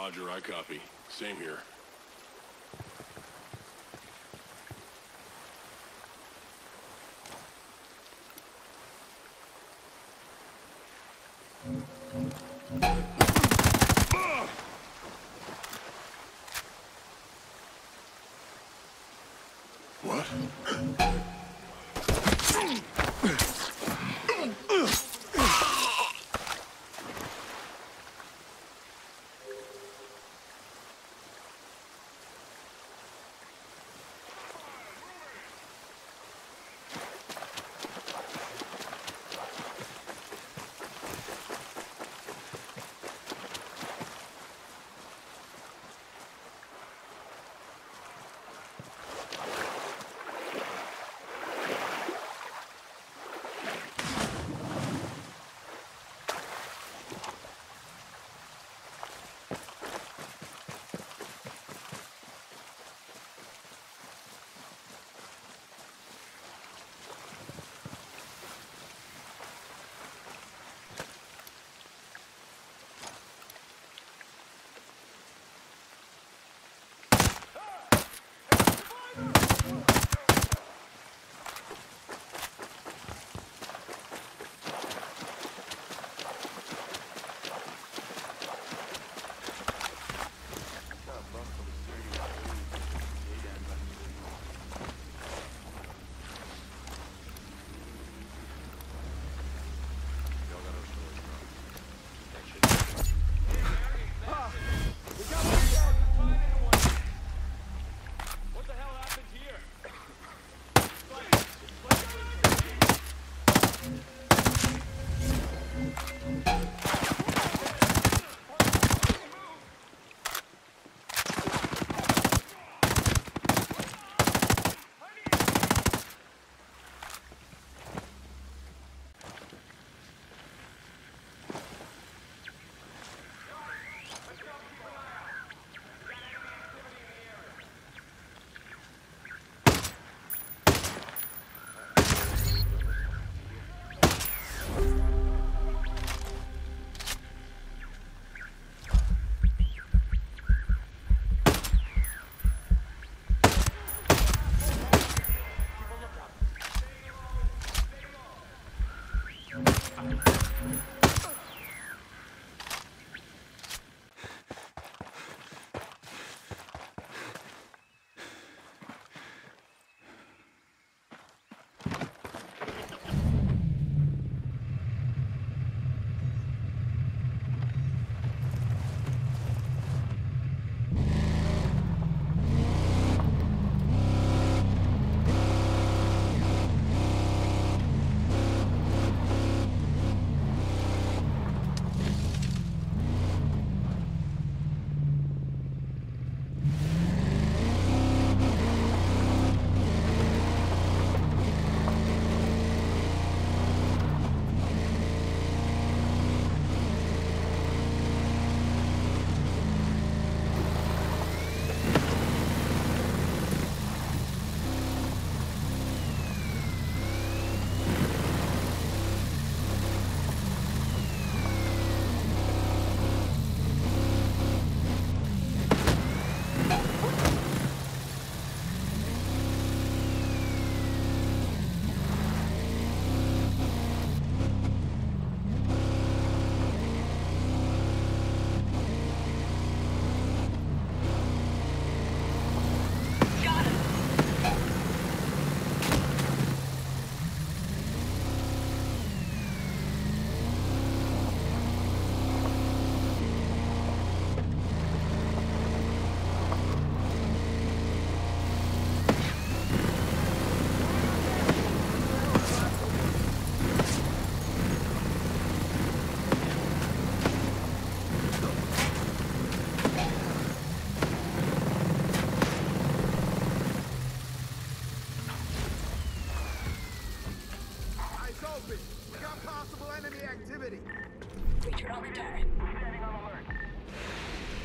Roger, I copy. Same here. What?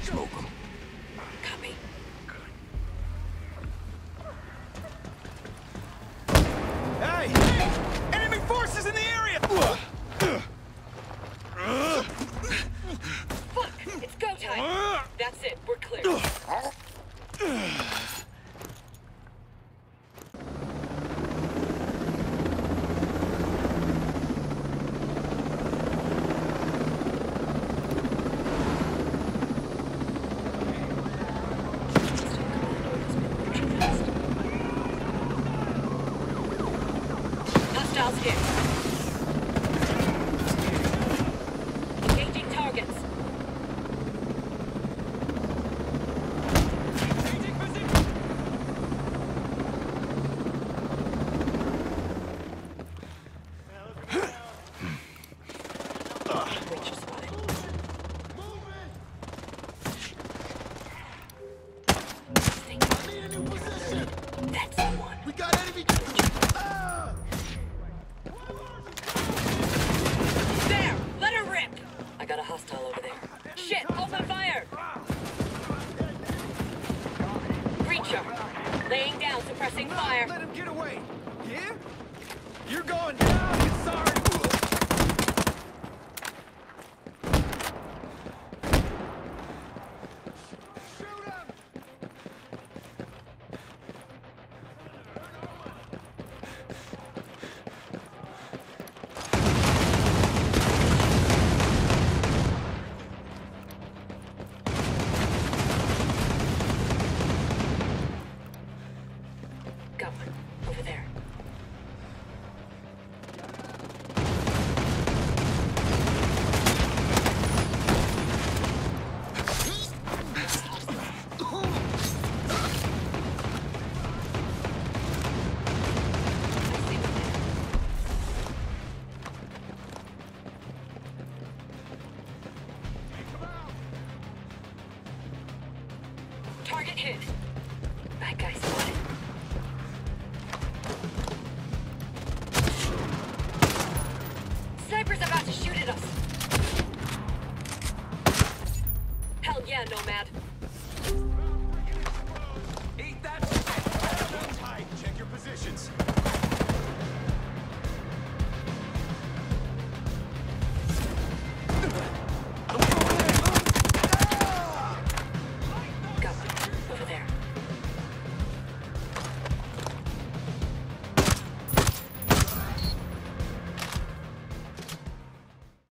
Smoke them. Enemy forces in the area! Fuck! It's go time! That's it. We're clear. Fire. Let him get away. Yeah? You're going down. Sorry. Target hit. Bad guy spotted. Sniper's about to shoot at us. Hell yeah, Nomad.